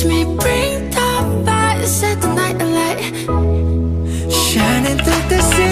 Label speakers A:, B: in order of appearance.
A: touch me, bring the fire, set the night alight.
B: Shining through the sea.